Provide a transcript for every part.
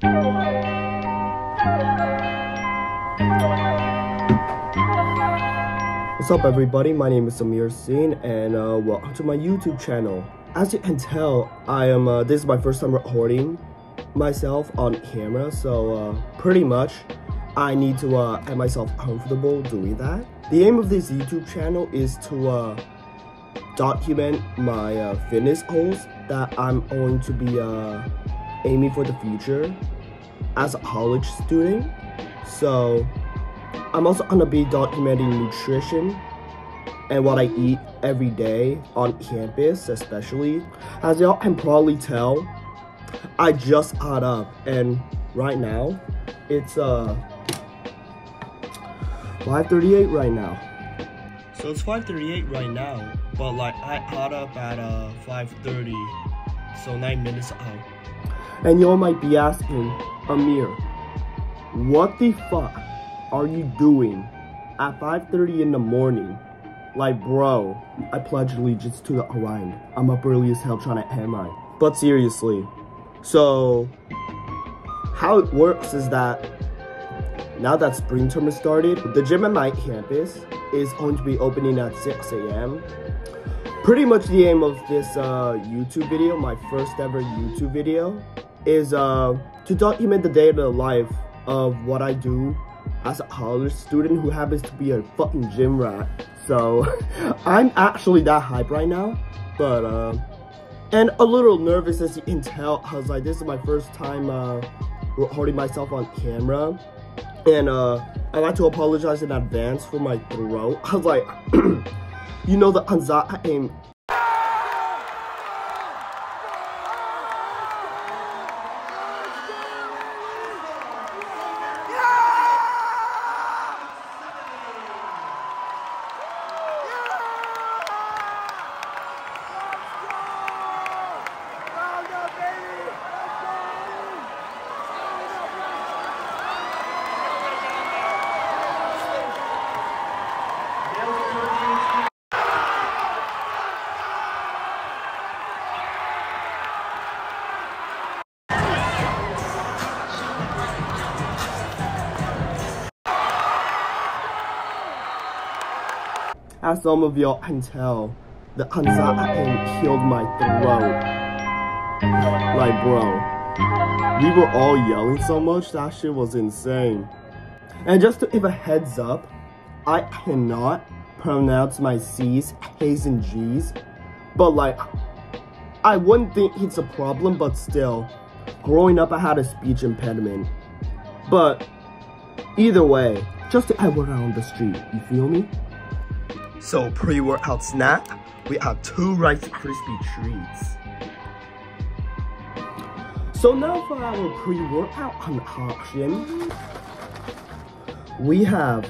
What's up everybody, my name is Amir Singh and uh, welcome to my YouTube channel. As you can tell, I am, uh, this is my first time recording myself on camera, so uh, pretty much I need to uh, get myself comfortable doing that. The aim of this YouTube channel is to uh, document my uh, fitness goals that I'm going to be uh, aiming for the future as a college student. So I'm also gonna be documenting nutrition and what I eat every day on campus, especially. As y'all can probably tell, I just got up and right now it's uh 5:38 right now. So it's 5:38 right now, but like I got up at uh 5:30, so nine minutes out. And y'all might be asking, Amir, what the fuck are you doing at 5.30 in the morning? Like, bro, I pledge allegiance to the grind. I'm up early as hell trying to end mine. But seriously, so how it works is that now that spring term has started, the gym at my campus is going to be opening at 6 a.m. Pretty much the aim of this uh, YouTube video, my first ever YouTube video, is uh, to document the day-to-day life of what I do as a college student who happens to be a fucking gym rat. So I'm actually that hype right now, but uh, and a little nervous as you can tell. I was like, this is my first time uh, recording myself on camera, and uh, I'd like to apologize in advance for my throat. I was like, you know the anxiety As some of y'all can tell, the anxiety killed my throat. Like, bro, we were all yelling so much, that shit was insane. And just to give a heads up, I cannot pronounce my C's, K's, and G's. But like, I wouldn't think it's a problem, but still, growing up I had a speech impediment. But either way, just to out on the street, you feel me? So pre-workout snack, we have two Rice Krispie treats. So now for our pre-workout concoction, we have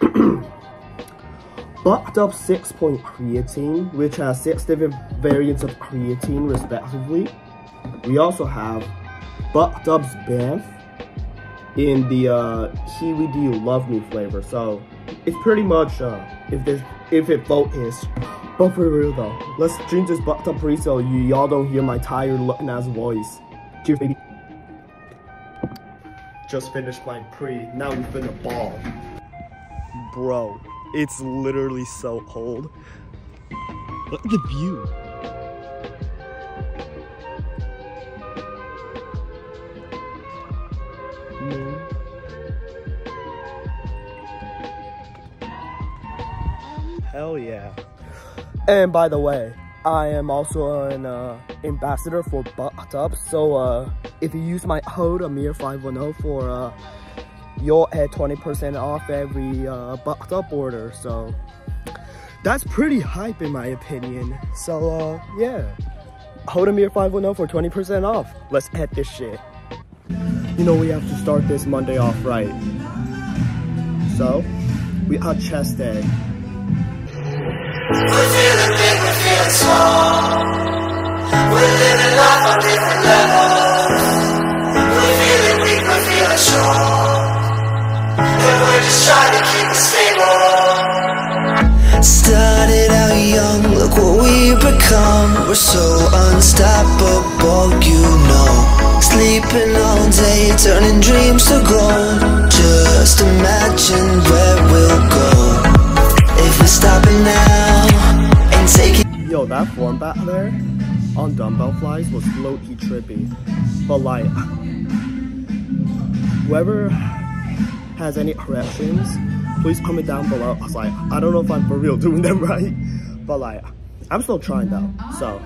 Bucked Up 6 Point Creatine, which has 6 different variants of creatine respectively. We also have Bucked Up's BAMF in the uh, Kiwi Do You Love Me flavor. So it's pretty much uh, if there's if it vote is. But for real though, let's drink this bucked up pre so you y'all don't hear my tired looking ass voice. Cheers, baby. Just finished my pre. Now we finna ball. Bro, it's literally so cold. Look at the view. Hell yeah. And by the way, I am also an uh, ambassador for Bucked Up. So uh, if you use my code Amir510 for uh, you'll get 20% off every uh, Bucked Up order. So that's pretty hype in my opinion. So uh, yeah, code Amir510 for 20% off. Let's hit this shit. You know we have to start this Monday off right. So we have chest day. We're feeling big, we're small. We're living life on different levels. We're feeling weak, we're strong. And we're just trying to keep it stable. Started out young, look what we've become. We're so unstoppable, you know. Sleeping all day, turning dreams to gold Just imagine where we'll go Yo, that form back there on dumbbell flies was low-key trippy. But like, whoever has any corrections, please comment down below. I was like, I don't know if I'm for real doing them right, but like, I'm still trying though. So,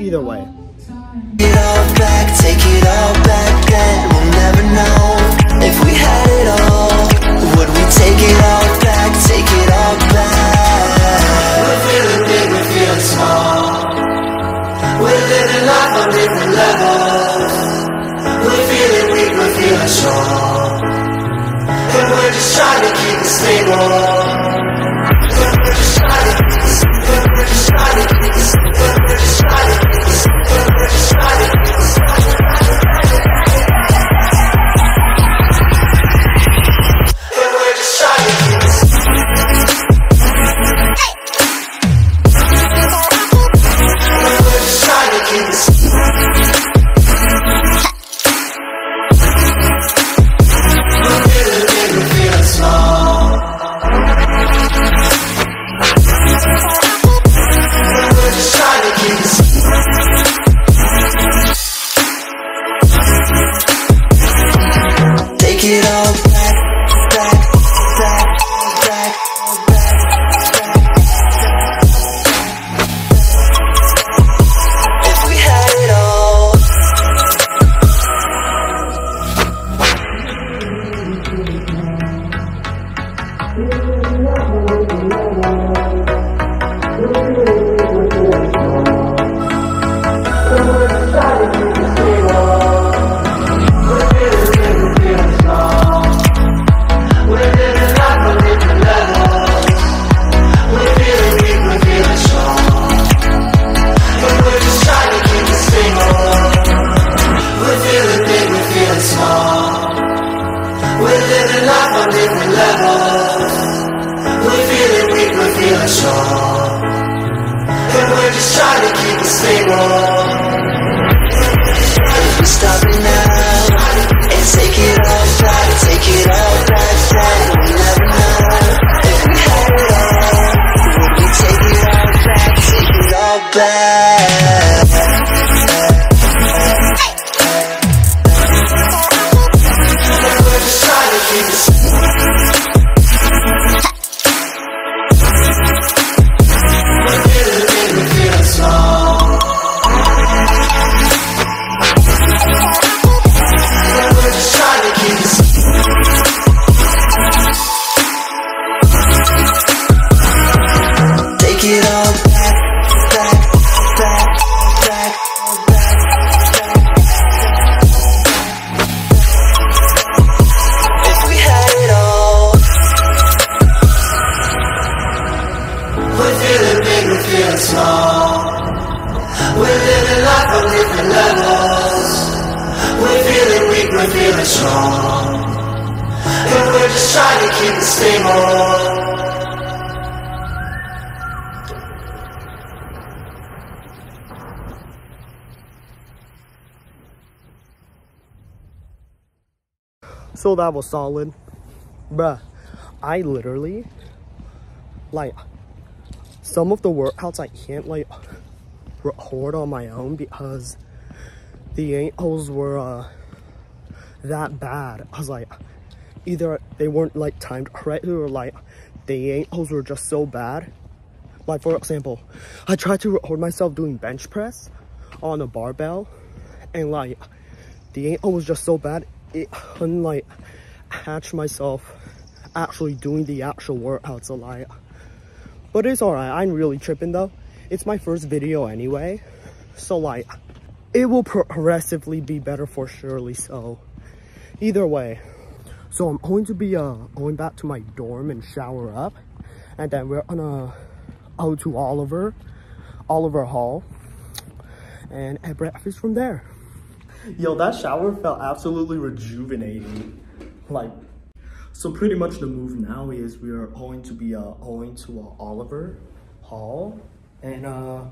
either way. back, take it all back And we'll to keep it stable trying to keep it stable. So that was solid. Bruh, I literally, like, some of the workouts I can't, like, record on my own because the ankles were, uh, that bad. I was like, either they weren't, like, timed correctly or, like, the ankles were just so bad. Like, for example, I tried to record myself doing bench press on a barbell and, like, the ankle was just so bad it couldn't like catch myself actually doing the actual workouts a lot. But it's all right i'm really tripping though. It's my first video anyway so like it will progressively be better for surely so. Either way so i'm going to be uh going back to my dorm and shower up and then we're gonna go to oliver oliver hall and have breakfast from there Yo, that shower felt absolutely rejuvenating. Like, so pretty much the move now is we are going to be uh, going to uh, Oliver Hall and uh,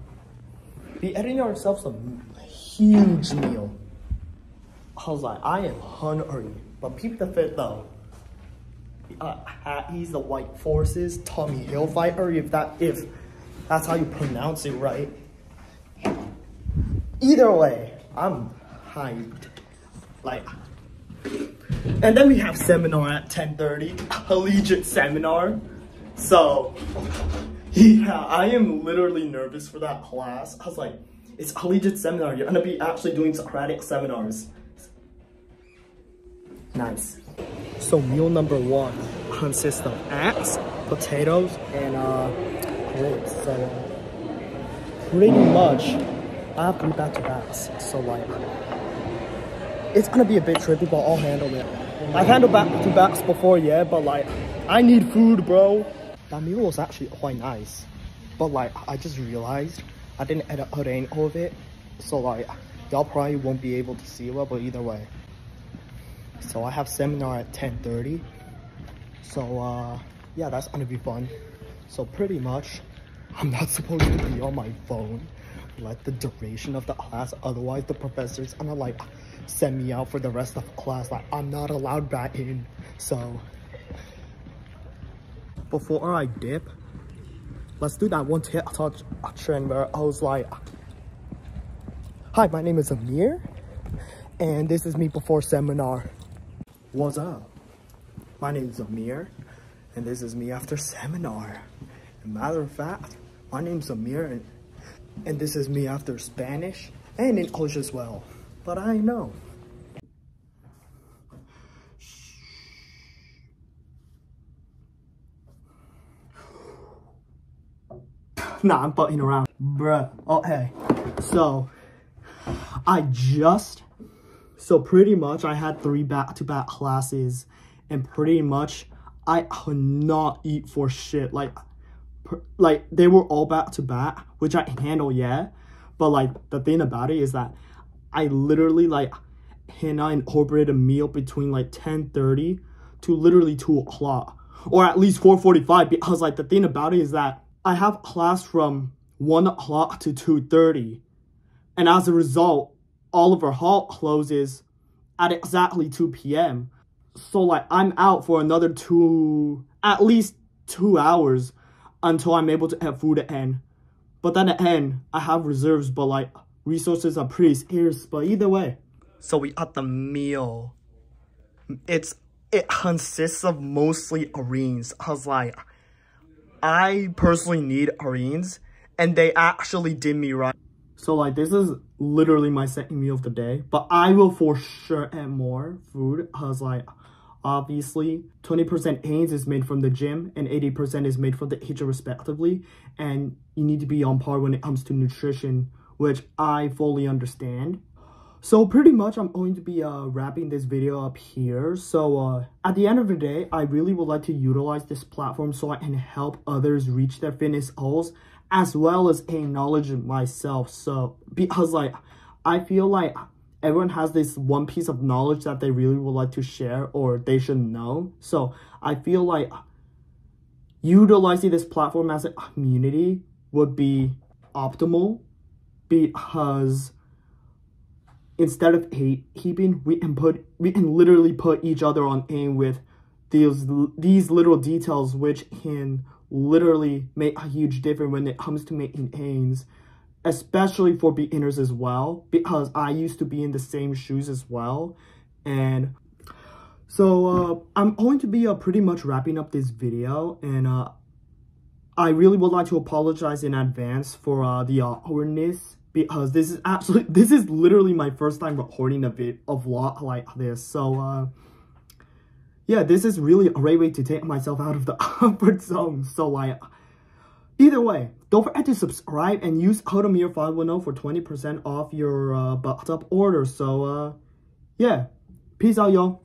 be editing ourselves a huge meal. I was like, I am hungry. But peep the fit though. Uh, he's the White Forces Tommy Hilfiger, if that if that's how you pronounce it right. Either way, I'm hyped. Like and then we have seminar at 10.30, collegiate seminar. So, yeah, I am literally nervous for that class. I was like, it's collegiate seminar. You're gonna be actually doing Socratic seminars. Nice. So meal number one consists of eggs, potatoes, and uh, grapes. So uh, pretty much, I have three back-to-backs. So like, it's gonna be a bit tricky, but I'll handle it. I've handled back-to-backs before, yeah, but like, I need food, bro. That meal was actually quite nice, but like, I just realized I didn't edit out any of it, so like, y'all probably won't be able to see it, but either way. So I have seminar at 10.30, so uh, yeah, that's gonna be fun. So pretty much, I'm not supposed to be on my phone like the duration of the class, otherwise the professor's gonna like send me out for the rest of the class. Like, I'm not allowed back in. So, before I dip, let's do that one TikTok trend where I was like, Hi, my name is Amir, and this is me before seminar. What's up? My name is Amir, and this is me after seminar. matter of fact, my name is Amir, and, and this is me after Spanish and English as well but I know. nah, I'm butting around. Bruh. Oh, okay. So, I just... So, pretty much, I had three back-to-back -back classes. And pretty much, I could not eat for shit. Like, like they were all back-to-back, -back, which I can handle, yeah. But, like, the thing about it is that I literally like Hannah incorporated a meal between like 10.30 to literally 2 o'clock. Or at least 4.45 because like the thing about it is that I have class from 1 o'clock to 2.30. And as a result, Oliver Hall closes at exactly 2 p.m. So like I'm out for another two, at least two hours until I'm able to have food at end. But then at end, I have reserves, but like resources are pretty scarce, but either way. So we got the meal. It's it consists of mostly arenes. I was like, I personally need arenes, and they actually did me right. So like this is literally my second meal of the day, but I will for sure add more food because like obviously 20% gains is made from the gym and 80% is made from the kitchen respectively and you need to be on par when it comes to nutrition which I fully understand. So pretty much I'm going to be uh, wrapping this video up here. So uh, at the end of the day, I really would like to utilize this platform so I can help others reach their fitness goals as well as acknowledge myself. So because like I feel like everyone has this one piece of knowledge that they really would like to share or they should know. So I feel like utilizing this platform as a community would be optimal because instead of hate heaping, we can put we can literally put each other on aim with these these little details which can literally make a huge difference when it comes to making aims especially for beginners as well because I used to be in the same shoes as well. And so uh, I'm going to be uh, pretty much wrapping up this video and uh, I really would like to apologize in advance for uh, the awkwardness because this is absolutely this is literally my first time recording a bit of vlog like this. So uh yeah this is really a great way to take myself out of the comfort zone. So like either way don't forget to subscribe and use code amir510 for 20 percent off your uh up order. So uh yeah peace out y'all